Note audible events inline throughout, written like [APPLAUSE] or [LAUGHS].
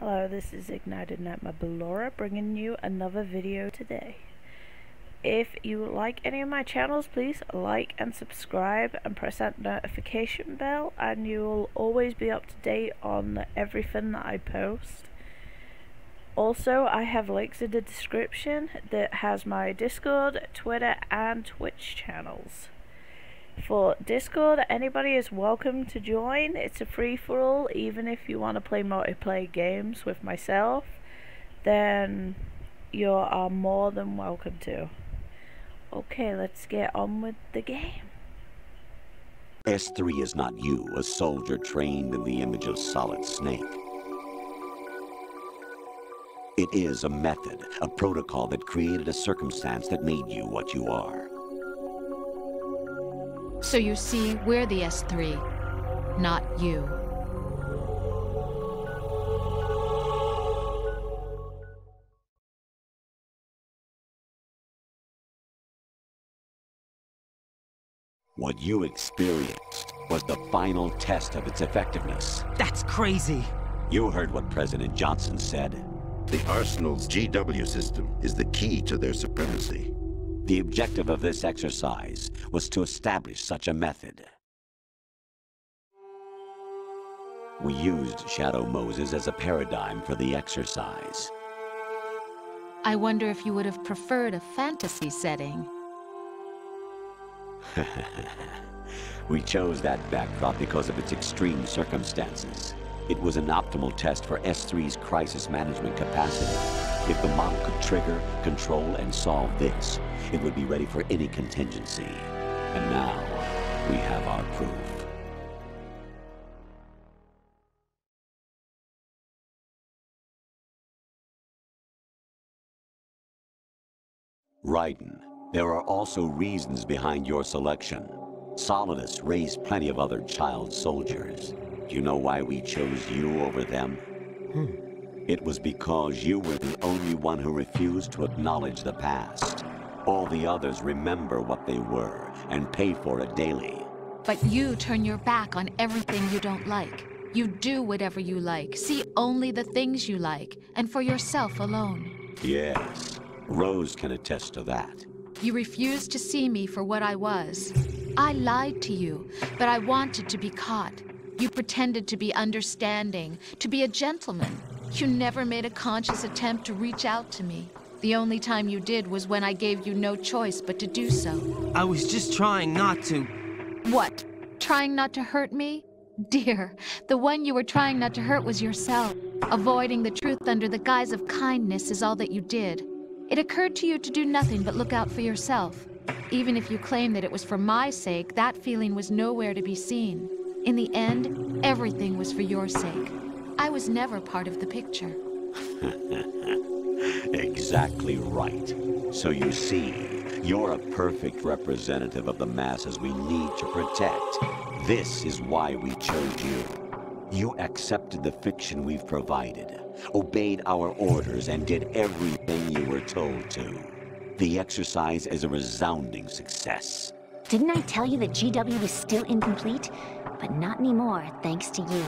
Hello, this is Ignited Nightmare Ballora bringing you another video today. If you like any of my channels, please like and subscribe and press that notification bell and you will always be up to date on everything that I post. Also, I have links in the description that has my Discord, Twitter, and Twitch channels. For Discord, anybody is welcome to join. It's a free-for-all, even if you want to play multiplayer games with myself, then you are more than welcome to. Okay, let's get on with the game. S3 is not you, a soldier trained in the image of Solid Snake. It is a method, a protocol that created a circumstance that made you what you are. So you see, we're the S3, not you. What you experienced was the final test of its effectiveness. That's crazy. You heard what President Johnson said. The Arsenal's GW system is the key to their supremacy. The objective of this exercise was to establish such a method. We used Shadow Moses as a paradigm for the exercise. I wonder if you would have preferred a fantasy setting. [LAUGHS] we chose that backdrop because of its extreme circumstances. It was an optimal test for S3's crisis management capacity. If the model could trigger, control, and solve this, it would be ready for any contingency. And now, we have our proof. Raiden, there are also reasons behind your selection. Solidus raised plenty of other child soldiers. Do you know why we chose you over them? Hmm. It was because you were the only one who refused to acknowledge the past. All the others remember what they were and pay for it daily. But you turn your back on everything you don't like. You do whatever you like, see only the things you like, and for yourself alone. Yes, Rose can attest to that. You refused to see me for what I was. I lied to you, but I wanted to be caught. You pretended to be understanding, to be a gentleman. You never made a conscious attempt to reach out to me. The only time you did was when I gave you no choice but to do so. I was just trying not to. What? Trying not to hurt me? Dear, the one you were trying not to hurt was yourself. Avoiding the truth under the guise of kindness is all that you did. It occurred to you to do nothing but look out for yourself. Even if you claim that it was for my sake, that feeling was nowhere to be seen. In the end, everything was for your sake. I was never part of the picture. [LAUGHS] exactly right. So you see, you're a perfect representative of the masses we need to protect. This is why we chose you. You accepted the fiction we've provided, obeyed our orders, and did everything you were told to. The exercise is a resounding success. Didn't I tell you that GW was still incomplete? But not anymore, thanks to you.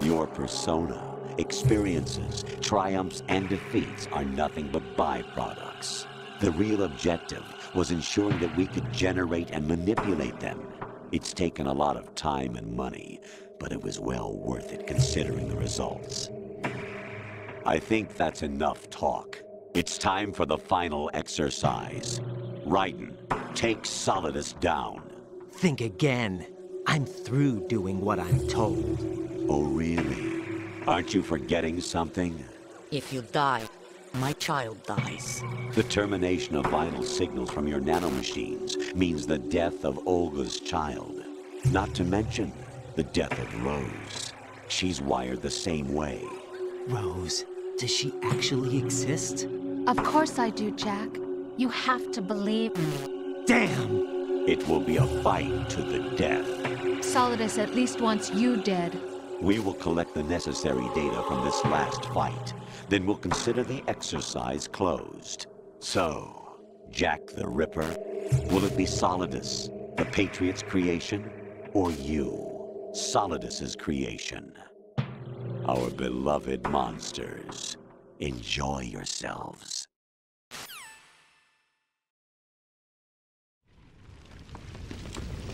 Your persona, experiences, triumphs, and defeats are nothing but byproducts. The real objective was ensuring that we could generate and manipulate them. It's taken a lot of time and money, but it was well worth it considering the results. I think that's enough talk. It's time for the final exercise. Raiden, Take Solidus down. Think again. I'm through doing what I'm told. Oh, really? Aren't you forgetting something? If you die, my child dies. The termination of vital signals from your nanomachines means the death of Olga's child. Not to mention the death of Rose. She's wired the same way. Rose, does she actually exist? Of course I do, Jack. You have to believe me. Damn! It will be a fight to the death. Solidus at least wants you dead. We will collect the necessary data from this last fight. Then we'll consider the exercise closed. So, Jack the Ripper, will it be Solidus, the Patriot's creation, or you, Solidus's creation? our beloved monsters. Enjoy yourselves.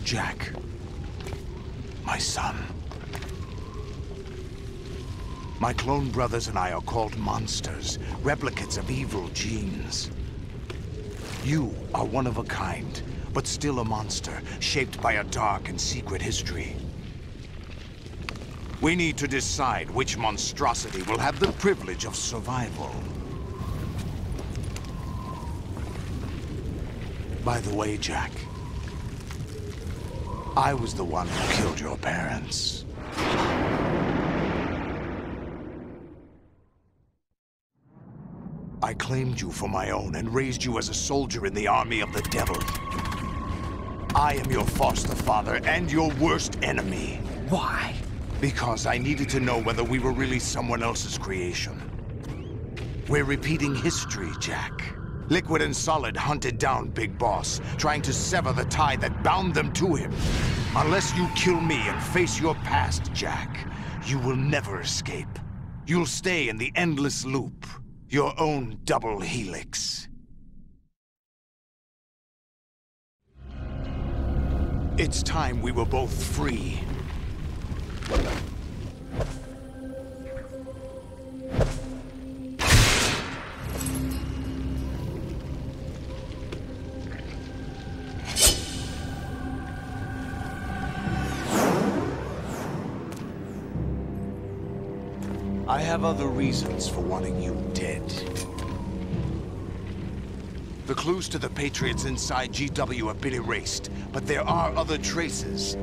Jack. My son. My clone brothers and I are called monsters, replicates of evil genes. You are one of a kind, but still a monster, shaped by a dark and secret history. We need to decide which monstrosity will have the privilege of survival. By the way, Jack, I was the one who killed your parents. I claimed you for my own and raised you as a soldier in the army of the devil. I am your foster father and your worst enemy. Why? Because I needed to know whether we were really someone else's creation. We're repeating history, Jack. Liquid and Solid hunted down Big Boss, trying to sever the tie that bound them to him. Unless you kill me and face your past, Jack, you will never escape. You'll stay in the endless loop, your own double helix. It's time we were both free. Have other reasons for wanting you dead. The clues to the Patriots inside GW have been erased, but there are other traces.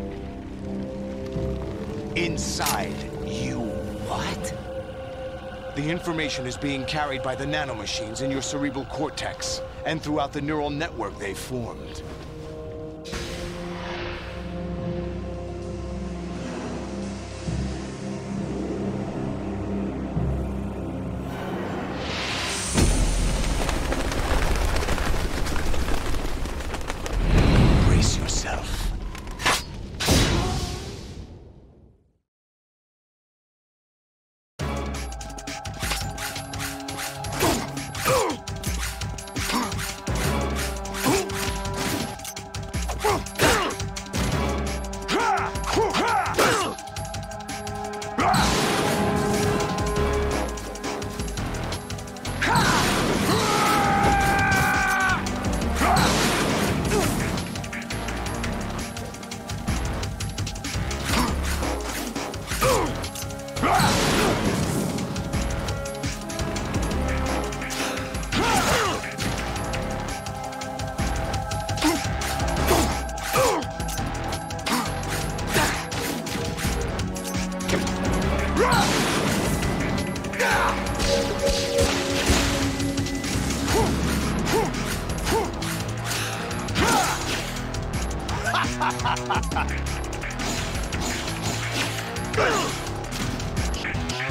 Inside you. What? The information is being carried by the nanomachines in your cerebral cortex, and throughout the neural network they formed.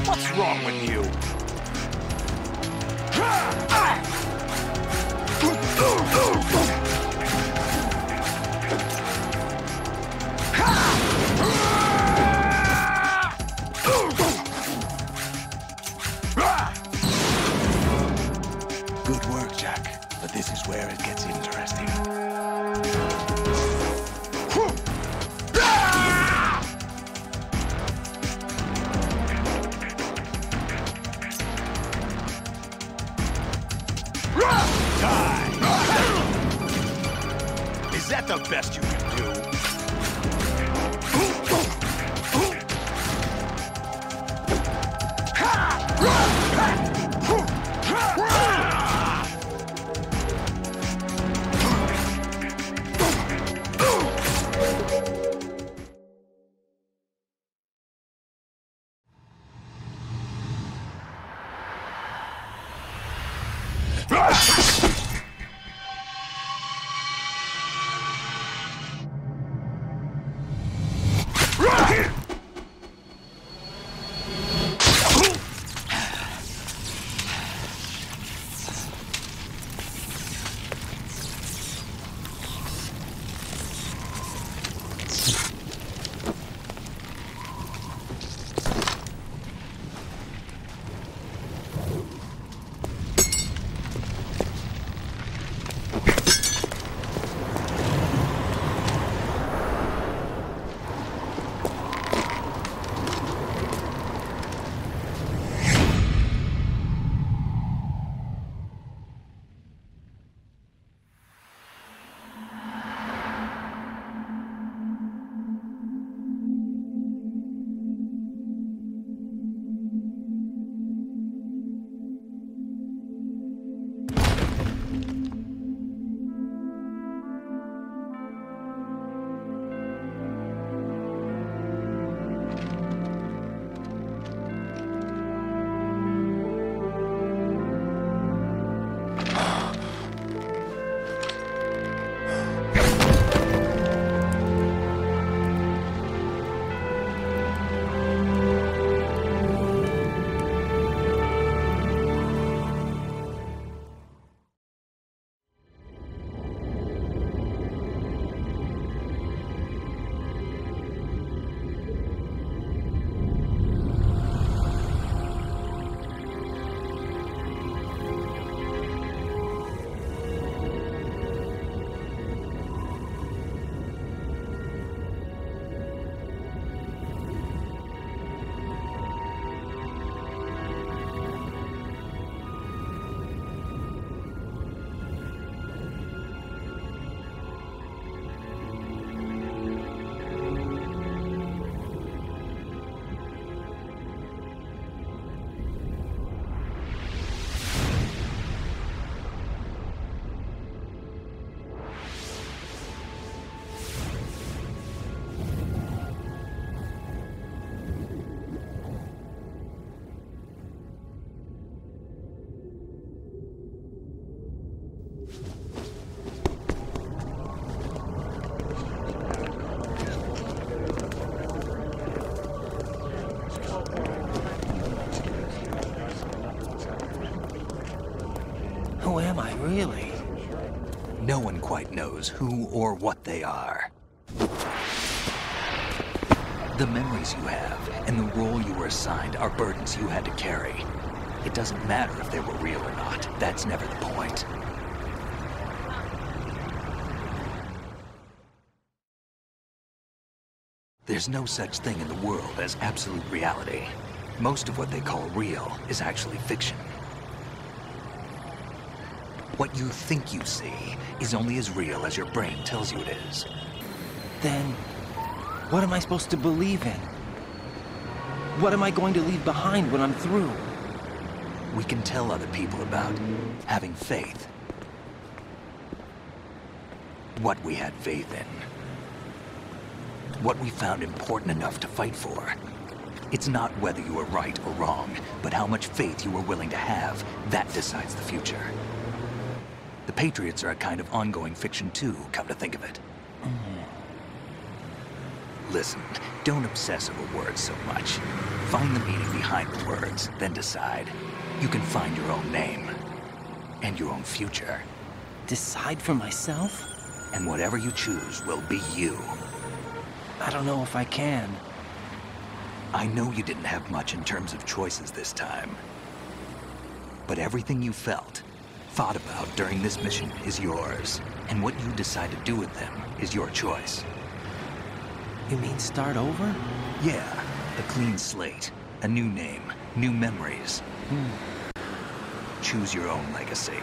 What's wrong with you? Good work, Jack. But this is where it gets interesting. Best you No one quite knows who or what they are. The memories you have and the role you were assigned are burdens you had to carry. It doesn't matter if they were real or not. That's never the point. There's no such thing in the world as absolute reality. Most of what they call real is actually fiction. What you think you see is only as real as your brain tells you it is. Then, what am I supposed to believe in? What am I going to leave behind when I'm through? We can tell other people about having faith. What we had faith in. What we found important enough to fight for. It's not whether you were right or wrong, but how much faith you were willing to have. That decides the future. The Patriots are a kind of ongoing fiction too, come to think of it. Mm-hmm. Listen, don't obsess over words so much. Find the meaning behind the words, then decide. You can find your own name. And your own future. Decide for myself? And whatever you choose will be you. I don't know if I can. I know you didn't have much in terms of choices this time. But everything you felt, thought about during this mission is yours. And what you decide to do with them is your choice. You mean start over? Yeah, a clean slate, a new name, new memories. Hmm. Choose your own legacy.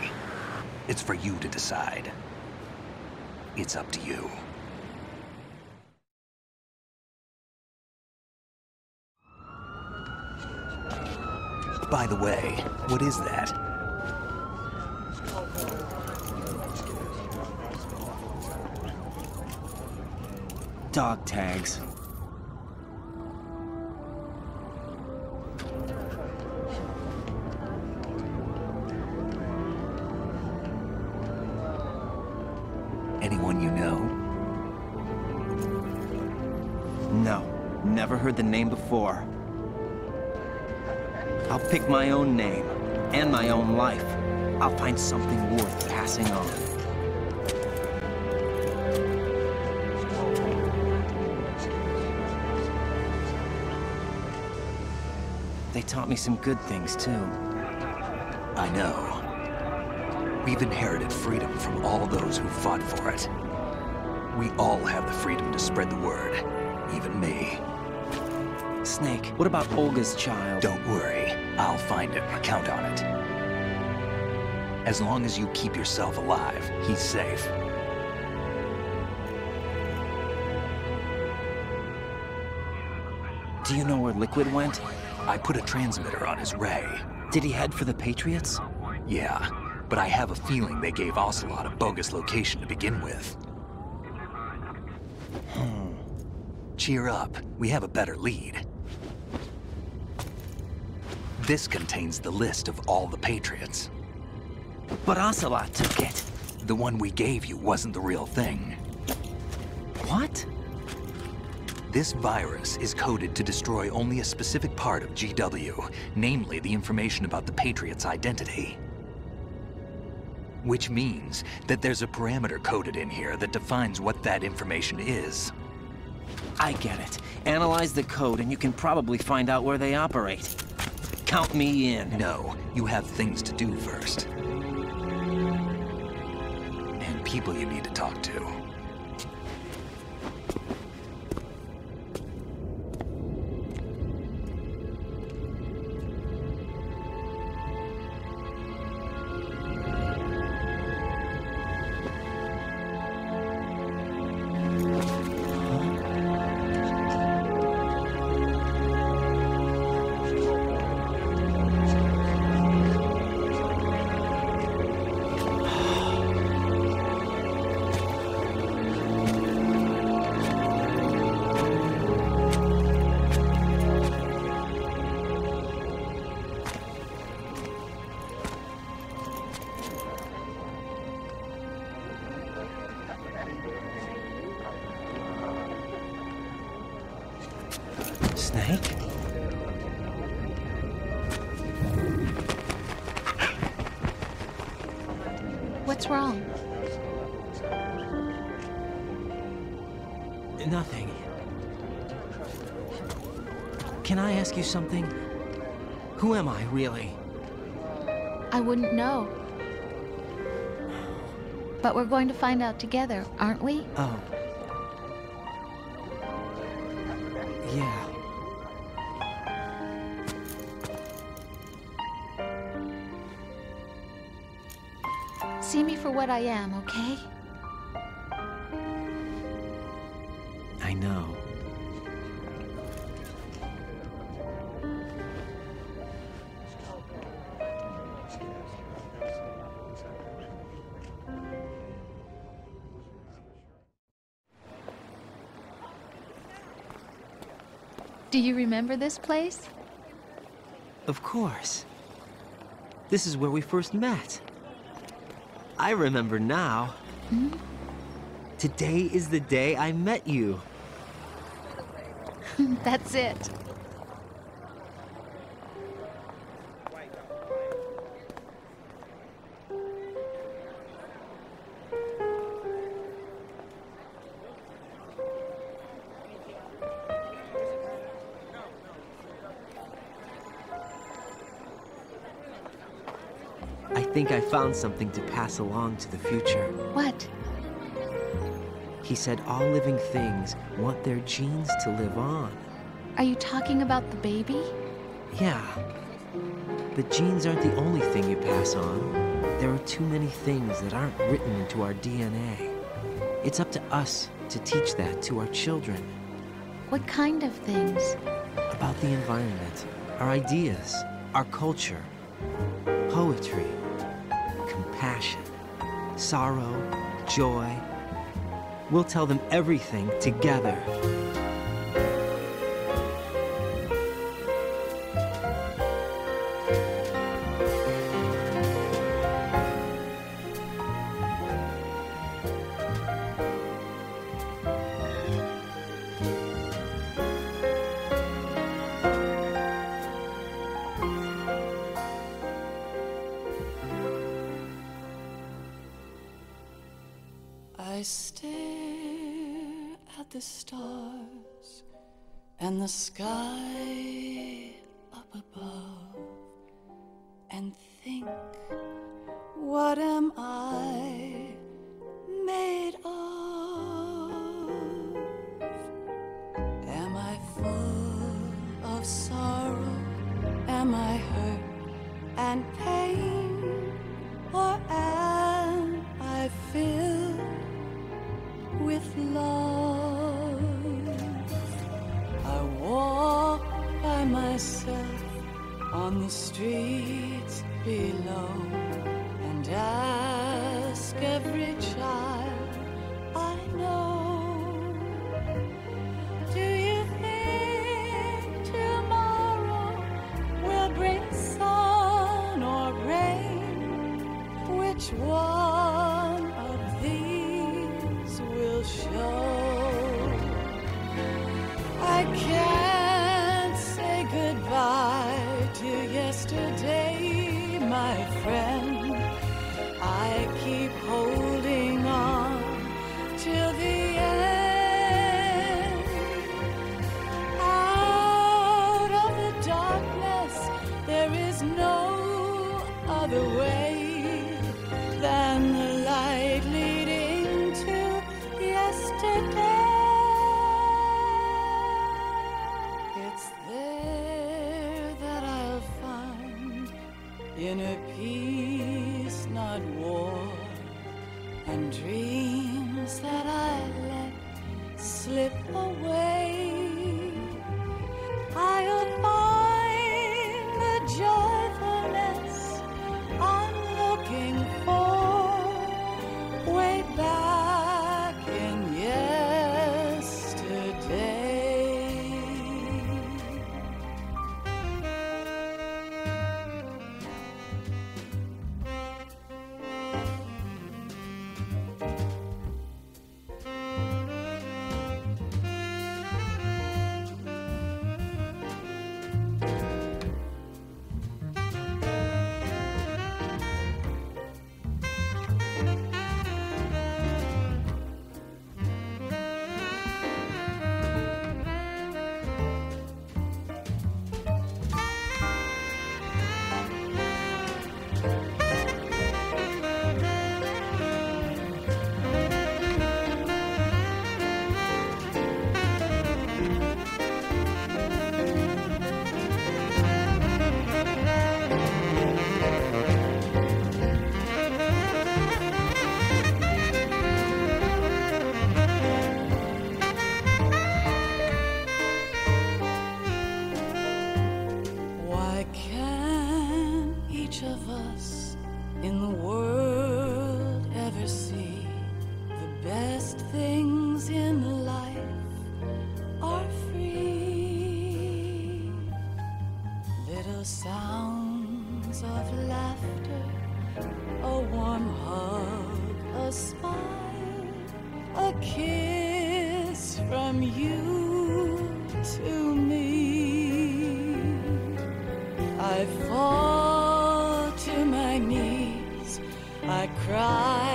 It's for you to decide. It's up to you. By the way, what is that? Dog tags. Anyone you know? No, never heard the name before. I'll pick my own name, and my own life. I'll find something worth passing on. They taught me some good things, too. I know. We've inherited freedom from all those who fought for it. We all have the freedom to spread the word, even me. Snake, what about Olga's child? Don't worry, I'll find him. Count on it. As long as you keep yourself alive, he's safe. Do you know where Liquid went? I put a transmitter on his ray. Did he head for the Patriots? Yeah, but I have a feeling they gave Ocelot a bogus location to begin with. Hmm. Cheer up, we have a better lead. This contains the list of all the Patriots. But Ocelot took it. The one we gave you wasn't the real thing. What? This virus is coded to destroy only a specific part of GW, namely the information about the Patriot's identity. Which means that there's a parameter coded in here that defines what that information is. I get it. Analyze the code and you can probably find out where they operate. Count me in. No, you have things to do first. And people you need to talk to. Can I ask you something? Who am I, really? I wouldn't know. But we're going to find out together, aren't we? Oh. Yeah. See me for what I am, okay? You remember this place? Of course. This is where we first met. I remember now. Hmm? Today is the day I met you. [LAUGHS] That's it. Think I found something to pass along to the future. What? He said all living things want their genes to live on. Are you talking about the baby? Yeah. The genes aren't the only thing you pass on. There are too many things that aren't written into our DNA. It's up to us to teach that to our children. What kind of things? About the environment, our ideas, our culture, poetry, compassion, sorrow, joy. We'll tell them everything together. The stars and the sky streets below inner peace, not war, and dreams that I let slip the sounds of laughter, a warm hug, a smile, a kiss from you to me. I fall to my knees, I cry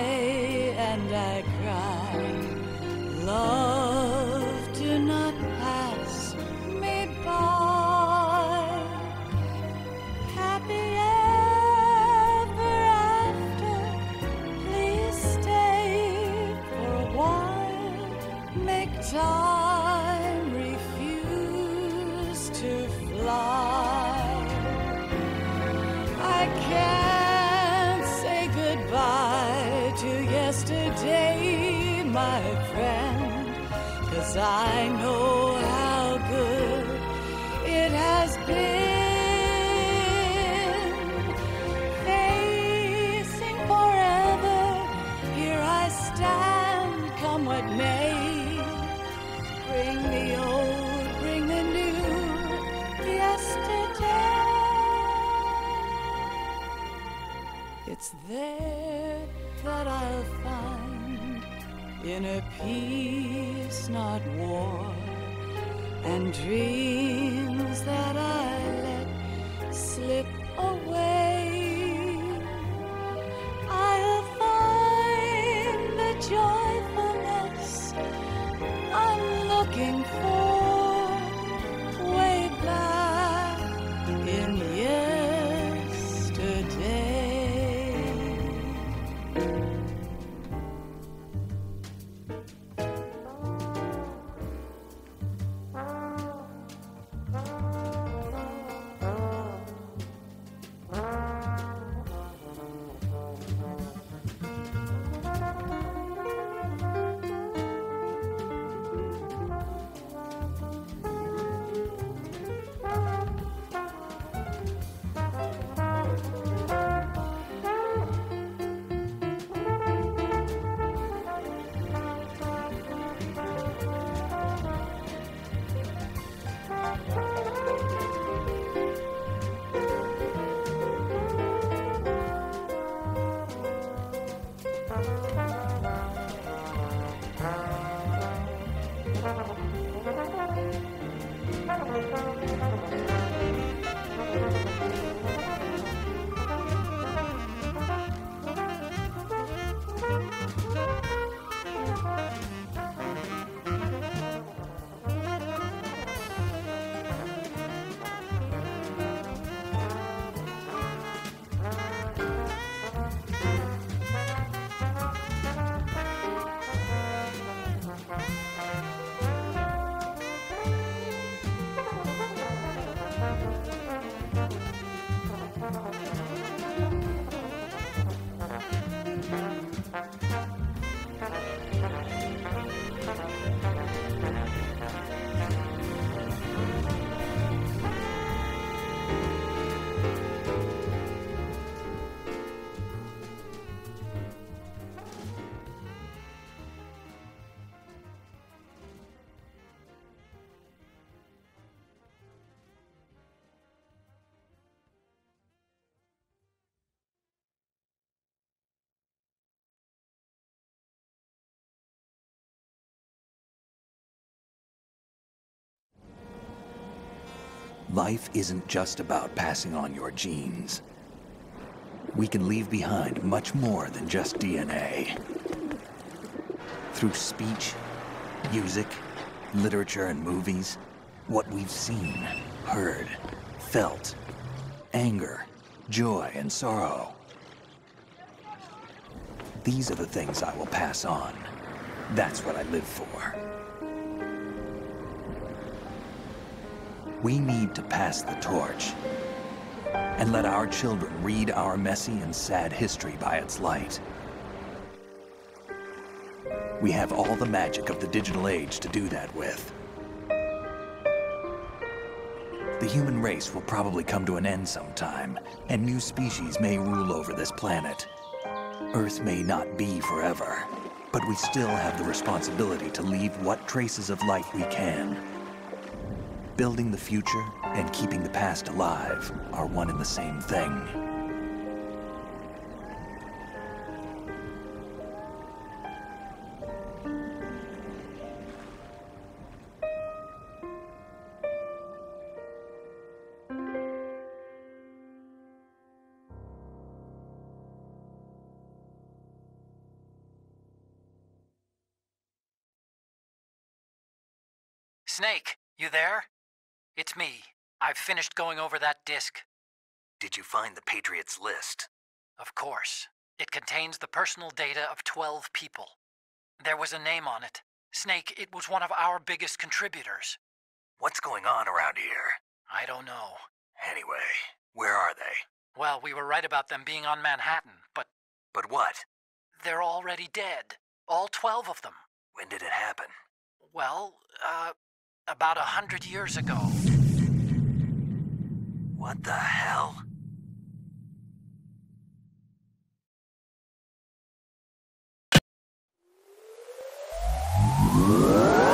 I know how good it has been. Facing forever, here I stand, come what may. Bring the old, bring the new, yesterday. It's there inner peace, not war, and dreams that I let slip Life isn't just about passing on your genes. We can leave behind much more than just DNA. Through speech, music, literature, and movies, what we've seen, heard, felt, anger, joy, and sorrow. These are the things I will pass on. That's what I live for. We need to pass the torch and let our children read our messy and sad history by its light. We have all the magic of the digital age to do that with. The human race will probably come to an end sometime, and new species may rule over this planet. Earth may not be forever, but we still have the responsibility to leave what traces of life we can. Building the future and keeping the past alive are one and the same thing. Going over that disk. Did you find the Patriots list? Of course. It contains the personal data of 12 people. There was a name on it. Snake, it was one of our biggest contributors. What's going on around here? I don't know. Anyway, where are they? Well, we were right about them being on Manhattan, but But what? they're already dead. All 12 of them. When did it happen? Well, uh, about a hundred years ago. What the hell? Whoa.